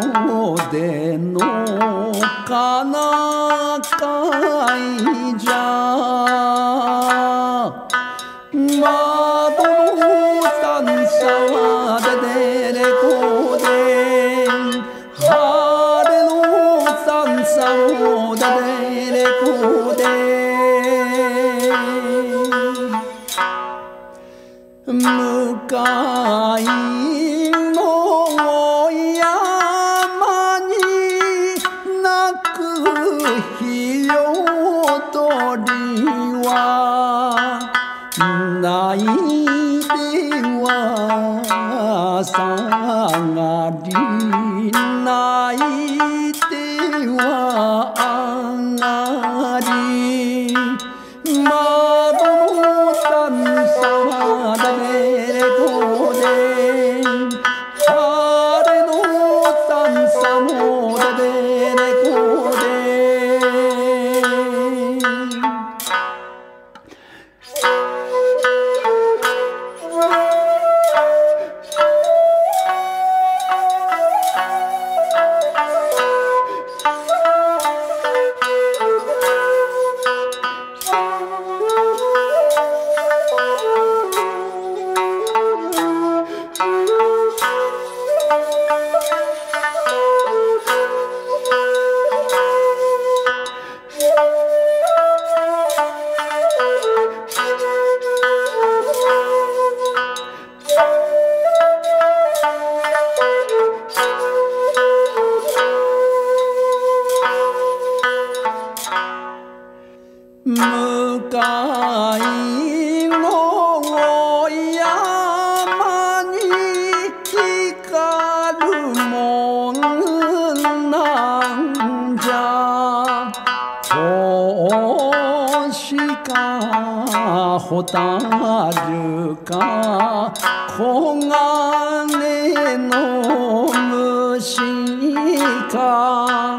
は袖の金いじゃ窓の三沢で。でれこで。晴れの三沢ででれこで。向かいは泣いては下がり泣いては向かいの山に光るもんなんじゃ星か蛍か黄金の虫か